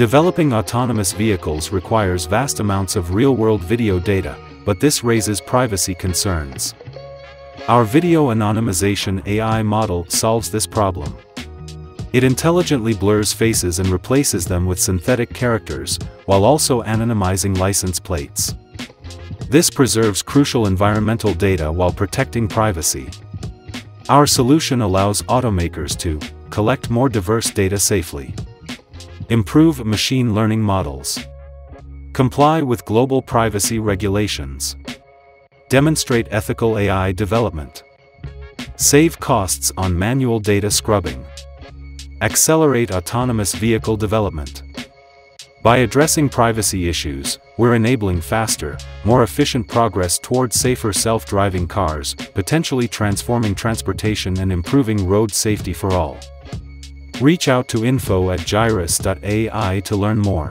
Developing autonomous vehicles requires vast amounts of real-world video data, but this raises privacy concerns. Our video anonymization AI model solves this problem. It intelligently blurs faces and replaces them with synthetic characters, while also anonymizing license plates. This preserves crucial environmental data while protecting privacy. Our solution allows automakers to collect more diverse data safely. Improve machine learning models. Comply with global privacy regulations. Demonstrate ethical AI development. Save costs on manual data scrubbing. Accelerate autonomous vehicle development. By addressing privacy issues, we're enabling faster, more efficient progress toward safer self-driving cars, potentially transforming transportation and improving road safety for all. Reach out to info at gyrus.ai to learn more.